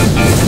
Yeah.